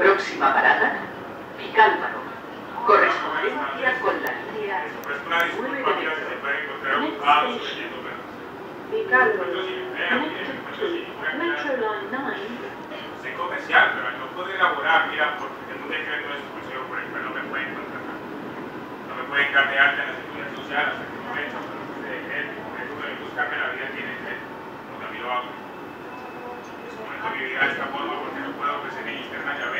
Próxima parada, Vicálvaro. Correspondencia con la línea Eso pues una 9 disculpa, mira, de se metro. Line 9 Soy comercial, pero no poder elaborar, mira, porque tengo un decreto de expulsión por el cual no me pueden contratar. No me pueden dar de alta en la seguridad social hasta que no he hecho pero ese decreto. Por eso me buscarme la vida tiene que a mí lo hago. Es momento de mi vida de esta forma porque no puedo ofrecer ni interna llavero,